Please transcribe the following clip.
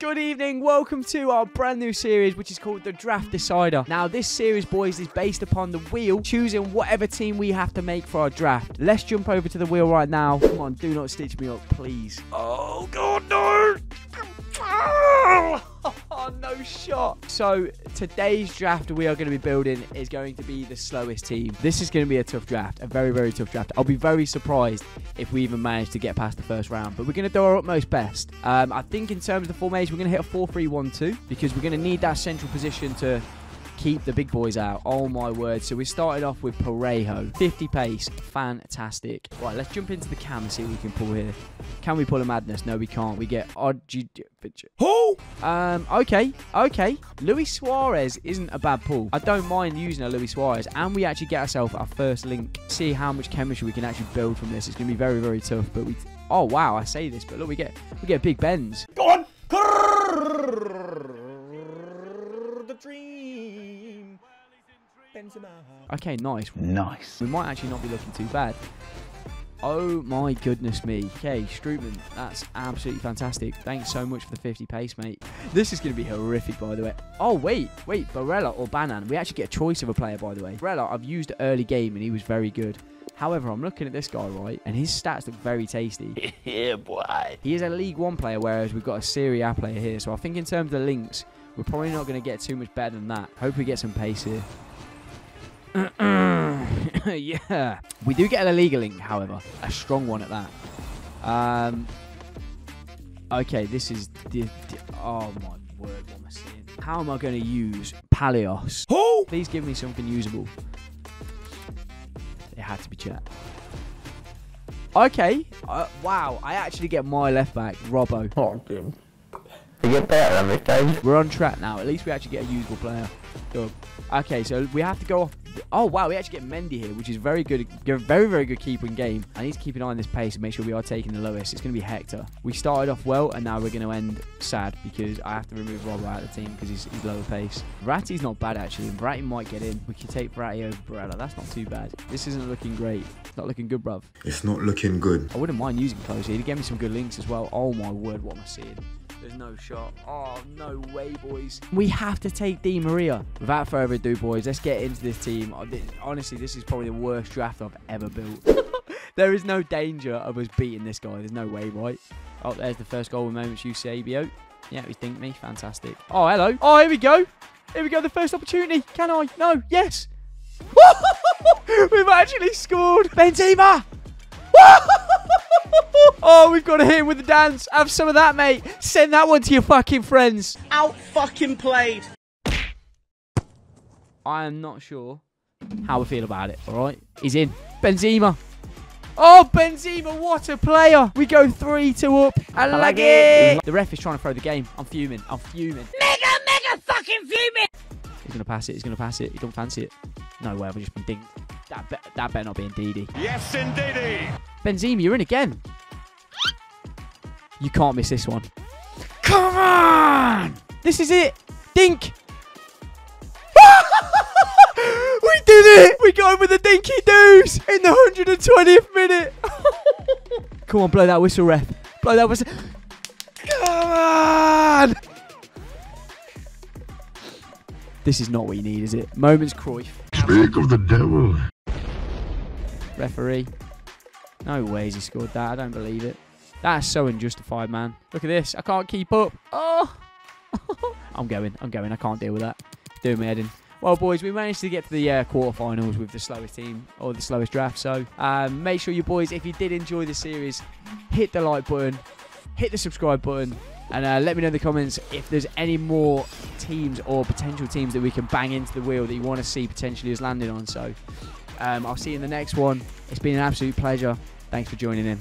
Good evening, welcome to our brand new series which is called the Draft Decider. Now this series boys is based upon the wheel choosing whatever team we have to make for our draft. Let's jump over to the wheel right now. Come on, do not stitch me up please. Oh god no! Oh, no shot. So today's draft we are going to be building is going to be the slowest team. This is going to be a tough draft, a very, very tough draft. I'll be very surprised if we even manage to get past the first round, but we're going to do our utmost best. Um, I think in terms of the formation, we're going to hit a 4-3-1-2 because we're going to need that central position to keep the big boys out. Oh my word. So we started off with Parejo. 50 pace. Fantastic. Right, let's jump into the cam and see what we can pull here. Can we pull a madness? No, we can't. We get odd. Who? Um, okay, okay. Luis Suarez isn't a bad pull. I don't mind using a Luis Suarez, and we actually get ourselves our first link. See how much chemistry we can actually build from this. It's going to be very, very tough. But we, oh wow, I say this, but look, we get we get big bends. Go on. The dream. Okay, nice. Nice. We might actually not be looking too bad. Oh my goodness me. Okay, Strootman, that's absolutely fantastic. Thanks so much for the 50 pace, mate. This is going to be horrific, by the way. Oh, wait, wait, Barella or Bannan. We actually get a choice of a player, by the way. Barella, I've used early game and he was very good. However, I'm looking at this guy, right, and his stats look very tasty. yeah, boy. He is a League One player, whereas we've got a Serie A player here. So I think in terms of the links, we're probably not going to get too much better than that. Hope we get some pace here. yeah. We do get an illegal link, however. A strong one at that. Um, okay, this is... The, the, oh, my word, what am I seeing? How am I going to use Palios? Who? Please give me something usable. It had to be chat. Okay. Uh, wow, I actually get my left back, Robbo. Oh, dude. You get better every time. We're on track now. At least we actually get a usable player. Good. Okay, so we have to go off. Oh wow, we actually get Mendy here, which is very good. Very very good keeping game. I need to keep an eye on this pace and make sure we are taking the lowest. It's going to be Hector. We started off well, and now we're going to end sad because I have to remove Robbo out of the team because he's, he's lower pace. Verratti's not bad actually, and Verratti might get in. We can take Verratti over Barella. That's not too bad. This isn't looking great. It's not looking good, bruv. It's not looking good. I wouldn't mind using Kroos here. He gave me some good links as well. Oh my word, what am I seeing? There's no shot. Oh, no way, boys. We have to take Di Maria. Without further ado, boys, let's get into this team. Oh, honestly, this is probably the worst draft I've ever built. there is no danger of us beating this guy. There's no way, right? Oh, there's the first goal with moments you see, ABO. Yeah, we think me. Fantastic. Oh, hello. Oh, here we go. Here we go. The first opportunity. Can I? No. Yes. We've actually scored. Benzema. oh, we've got to hit him with the dance. Have some of that, mate. Send that one to your fucking friends. Out fucking played. I am not sure how I feel about it, all right? He's in. Benzema. Oh, Benzema, what a player. We go 3-2 up. I like it. The ref is trying to throw the game. I'm fuming. I'm fuming. Mega, mega fucking fuming. He's going to pass it. He's going to pass it. He don't fancy it. No way. I've just been dinged. That, be that better not be Ndidi. Yes, indeedy. Benzema, you're in again. You can't miss this one. Come on! This is it. Dink. we did it! We got him with the dinky doos in the 120th minute. Come on, blow that whistle, ref. Blow that whistle. Come on! This is not what you need, is it? Moments Cruyff. Speak of the devil. Referee. No ways he scored that. I don't believe it. That's so unjustified, man. Look at this. I can't keep up. Oh! I'm going. I'm going. I can't deal with that. Doing my head in. Well, boys, we managed to get to the uh, quarterfinals with the slowest team or the slowest draft. So um, make sure you boys, if you did enjoy the series, hit the like button, hit the subscribe button, and uh, let me know in the comments if there's any more teams or potential teams that we can bang into the wheel that you want to see potentially us landing on. So um, I'll see you in the next one. It's been an absolute pleasure. Thanks for joining in.